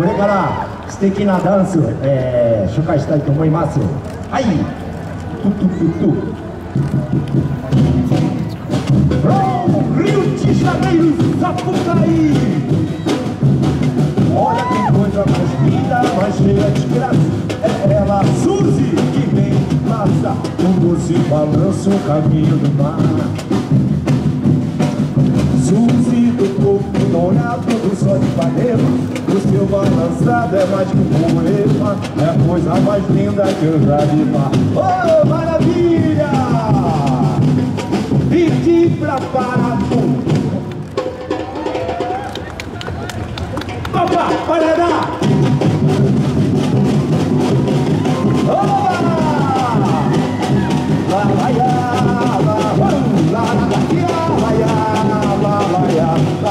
これから素敵なダンス、えー、紹介したいと思いますはいトゥトゥトゥトゥ From Rio de Janeiro, Sapucaí Olha que coisa mais linda, mais cheia de graça É ela, Suzy, que vem de massa O doce balança o caminho do mar Suzy do corpo dourado do sol de Ipanema o seu balançado é mais que um poema É a coisa mais linda que eu já vi Oh, maravilha!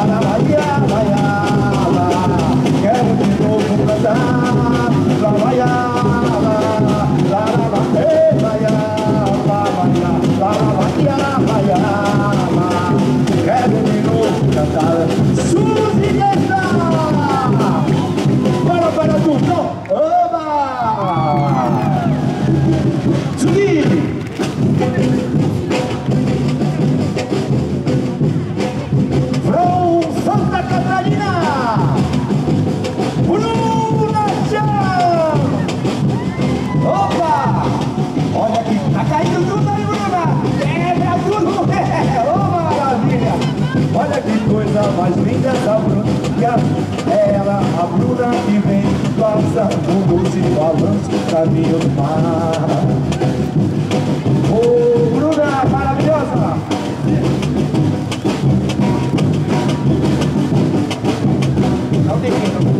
来呀，来呀。Mais linda essa Bruna É ela, a Bruna que vem Passa o doce balanço Caminho do mar Ô Bruna, maravilhosa! Não tem quem Oba,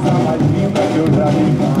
coisa mais linda que eu já vi.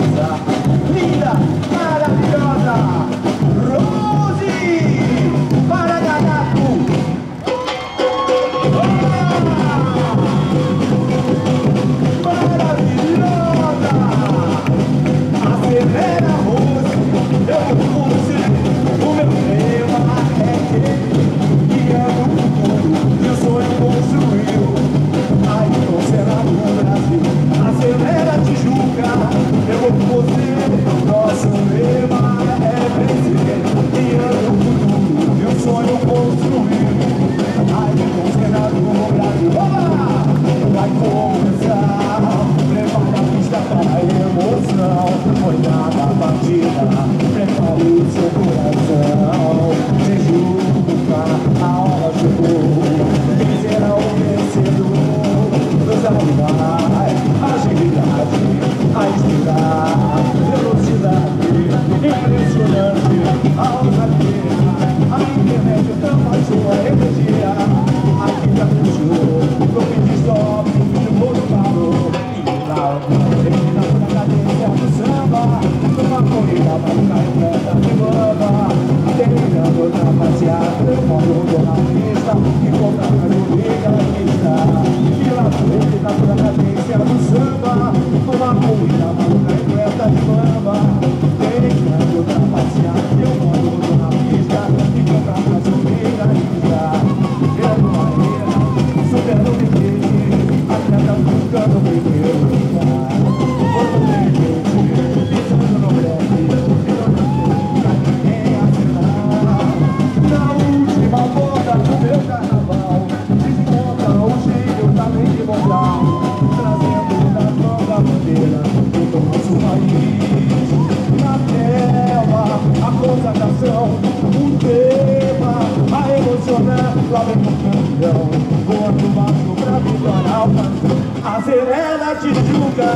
a vereda te julga,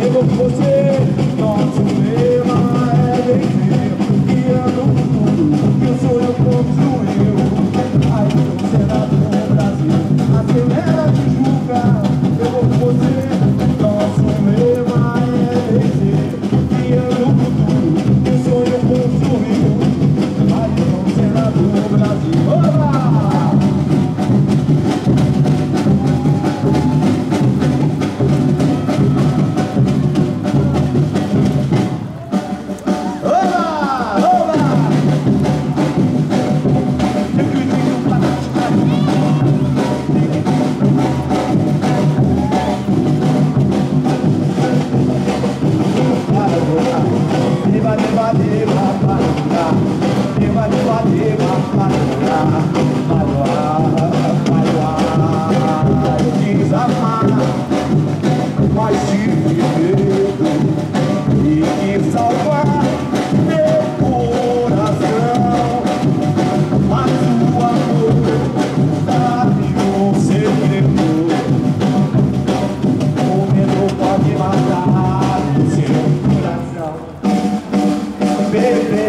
eu vou com você, nosso lema é vencer, e ando no mundo, que o sonho construiu, aí o Senado senador Brasil, a vereda te julga. Mas tive medo e quis salvar meu coração mas o amor dor sabe um segredo O medo pode matar o seu coração. Bebê